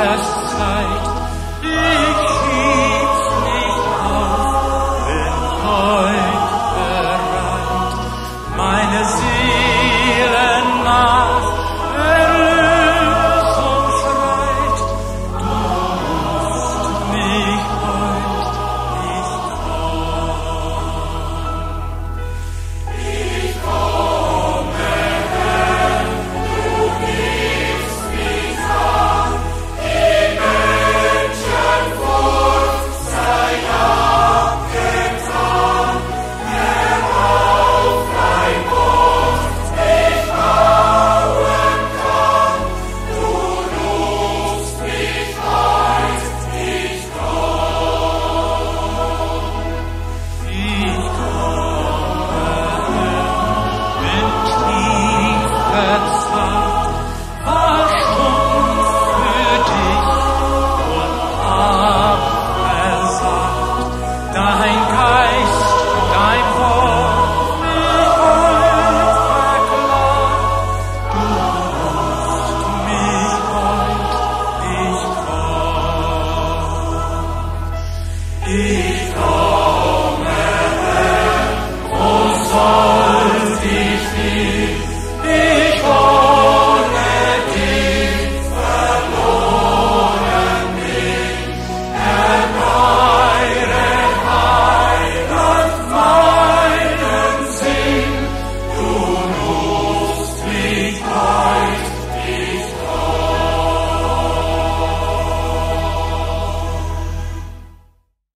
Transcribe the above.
past I'm home.